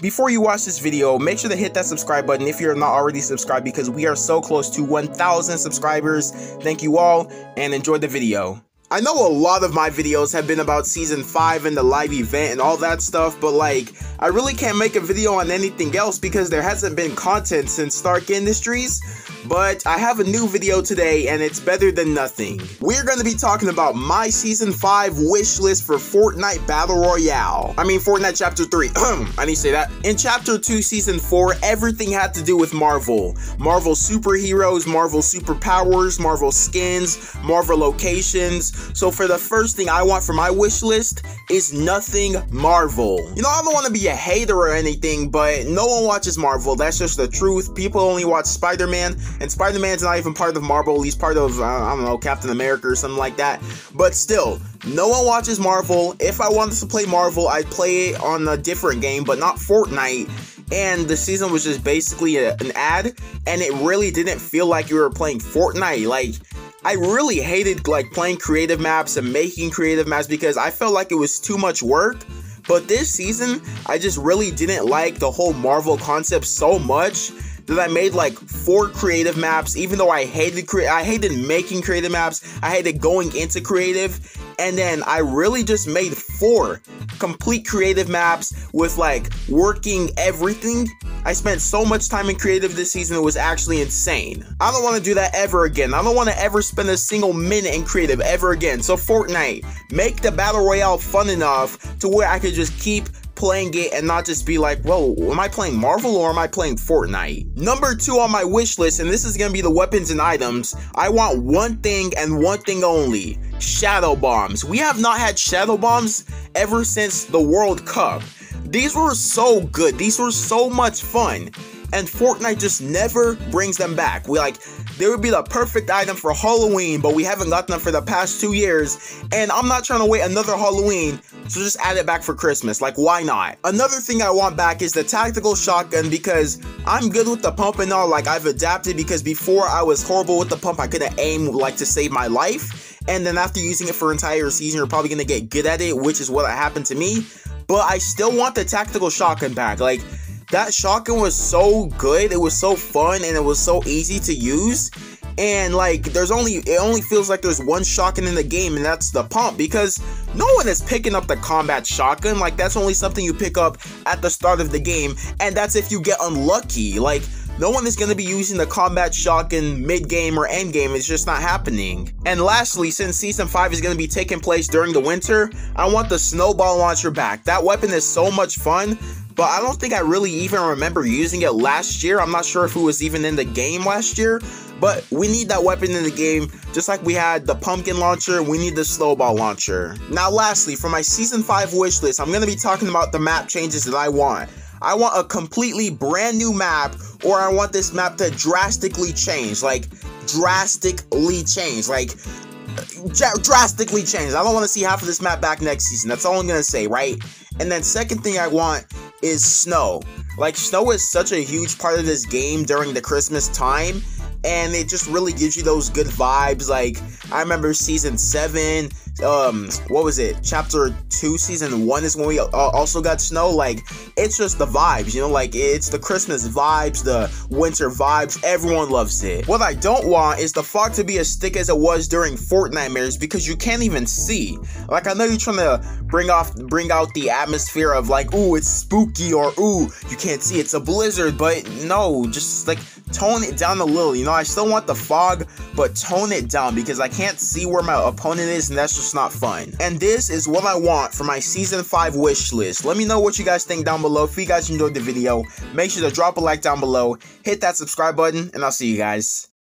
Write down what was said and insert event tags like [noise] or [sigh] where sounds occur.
Before you watch this video, make sure to hit that subscribe button if you're not already subscribed because we are so close to 1,000 subscribers. Thank you all and enjoy the video. I know a lot of my videos have been about season 5 and the live event and all that stuff, but like, I really can't make a video on anything else because there hasn't been content since Stark Industries, but I have a new video today and it's better than nothing. We're to be talking about my season 5 wish list for Fortnite Battle Royale. I mean Fortnite chapter 3, [clears throat] I need to say that. In chapter 2 season 4, everything had to do with Marvel. Marvel superheroes, Marvel superpowers, Marvel skins, Marvel locations, so for the first thing I want for my wish list is nothing Marvel. You know, I don't want to be a hater or anything, but no one watches Marvel. That's just the truth. People only watch Spider-Man, and Spider-Man's not even part of Marvel. He's part of, uh, I don't know, Captain America or something like that. But still, no one watches Marvel. If I wanted to play Marvel, I'd play it on a different game, but not Fortnite and the season was just basically a, an ad and it really didn't feel like you were playing Fortnite like I really hated like playing creative maps and making creative maps because I felt like it was too much work. But this season, I just really didn't like the whole Marvel concept so much that I made like four creative maps. Even though I hated cre- I hated making creative maps, I hated going into creative, and then I really just made four complete creative maps with like working everything. I spent so much time in creative this season, it was actually insane. I don't want to do that ever again. I don't want to ever spend a single minute in creative ever again. So Fortnite, make the Battle Royale fun enough to where I could just keep playing it and not just be like, whoa, am I playing Marvel or am I playing Fortnite? Number two on my wish list, and this is gonna be the weapons and items, I want one thing and one thing only shadow bombs. We have not had shadow bombs ever since the World Cup. These were so good, these were so much fun and Fortnite just never brings them back. We like they would be the perfect item for Halloween, but we haven't gotten them for the past two years, and I'm not trying to wait another Halloween, so just add it back for Christmas. Like, why not? Another thing I want back is the tactical shotgun because I'm good with the pump and all. Like, I've adapted because before I was horrible with the pump, I couldn't aim like to save my life, and then after using it for an entire season, you're probably gonna get good at it, which is what happened to me. But I still want the tactical shotgun back. Like, that shotgun was so good, it was so fun, and it was so easy to use. And like, there's only it only feels like there's one shotgun in the game, and that's the pump because no one is picking up the combat shotgun. Like, that's only something you pick up at the start of the game, and that's if you get unlucky. Like, no one is going to be using the combat shotgun mid game or end game. It's just not happening. And lastly, since season 5 is going to be taking place during the winter, I want the snowball launcher back. That weapon is so much fun, but I don't think I really even remember using it last year. I'm not sure if it was even in the game last year, but we need that weapon in the game, just like we had the pumpkin launcher, we need the snowball launcher. Now lastly, for my season 5 wish list, I'm going to be talking about the map changes that I want. I want a completely brand new map, or I want this map to drastically change, like drastically change, like drastically change. I don't want to see half of this map back next season. That's all I'm gonna say, right? And then second thing I want is snow. Like snow is such a huge part of this game during the Christmas time and it just really gives you those good vibes like I remember season 7 um what was it chapter 2 season 1 is when we also got snow like it's just the vibes you know like it's the christmas vibes the winter vibes everyone loves it. What i don't want is the fog to be as thick as it was during fortnitemares because you can't even see. Like i know you're trying to bring off bring out the atmosphere of like ooh it's spooky or ooh you can't see it's a blizzard but no just like tone it down a little you know i still want the fog but tone it down because i can't see where my opponent is and that's just not fun. And this is what I want for my season 5 wish list. Let me know what you guys think down below. If you guys enjoyed the video, make sure to drop a like down below, hit that subscribe button, and I'll see you guys.